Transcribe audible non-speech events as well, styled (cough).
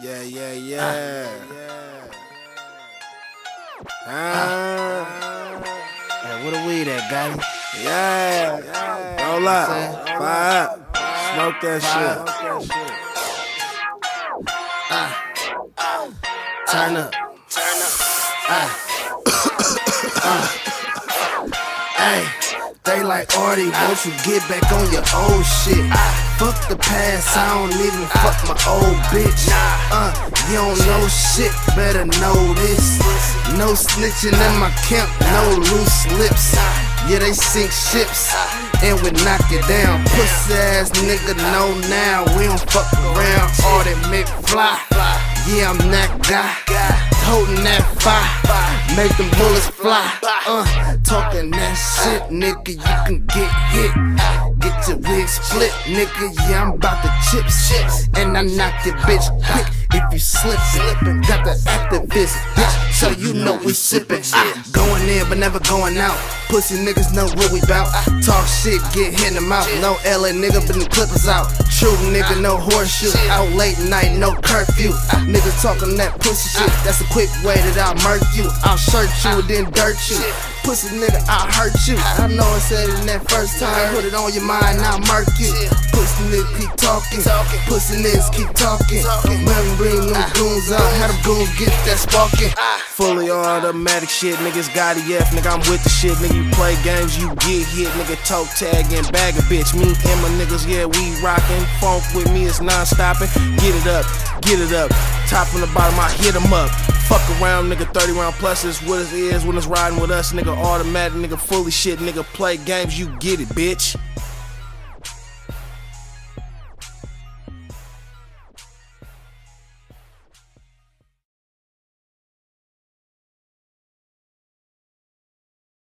Yeah, yeah, yeah. yeah. Ah. Hey, what a weed at, Gotti? Yeah. Roll up. Fire up. Smoke that shit. Turn up. Turn up. Ah. (coughs) Hey, they like Arty, won't you get back on your old shit? I Fuck the past, I don't even fuck my old bitch. Uh, you don't know shit, better know this. No snitching in my camp, no loose lips. Yeah, they sink ships and we knock it down. Pussy ass nigga know now, we don't fuck around. Arty McFly, yeah, I'm that guy. Holding that fire, make them bullets fly. Uh, talking that shit, nigga, you can get hit. Get your wig split, nigga. Yeah, I'm about to chip Shit and I knock your bitch quick if you slip slipping. Got the Actavis bitch, so you know we sippin'. Ah, going in, but never going out. Pussy niggas know what we bout. Talk shit, get hit in the mouth. No LA nigga, but the clippers out. True nigga, no horseshoe. Out late night, no curfew. Nigga talking that pussy shit. That's a quick way that I'll murk you. I'll shirt you and then dirt you. Pussy nigga, I hurt you. I know I said it in that first time. Put it on your mind, I'll murk you. Nigga keep talking. Pussy niggas keep talking. Man, bring them goons out. How them goons get that sparking. Fully automatic shit, niggas got F, nigga. I'm with the shit, nigga. You play games, you get hit, nigga. Toe tag and bag a bitch. Me and my niggas, yeah, we rockin'. Funk with me is non stopping. Get it up, get it up. Top from the bottom, I hit 'em up. Fuck around, nigga. 30 round plus is what it is when it's riding with us, nigga. Automatic, nigga. Fully shit, nigga. Play games, you get it, bitch.